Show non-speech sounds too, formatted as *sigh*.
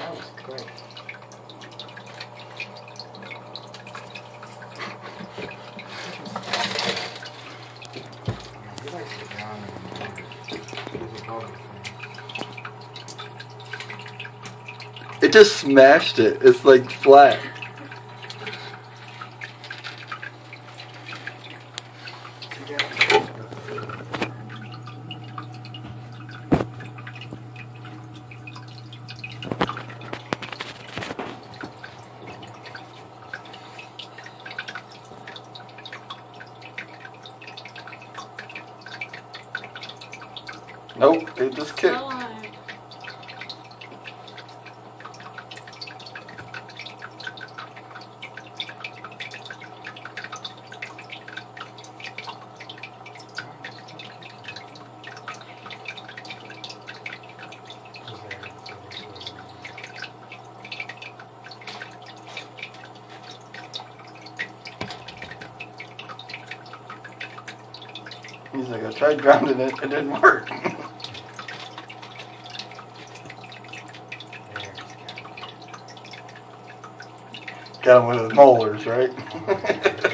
That was great. It just smashed it. It's like flat. Nope, they just kicked. He's like, I tried grounding it, it didn't work. *laughs* Got him with his molars, right? *laughs*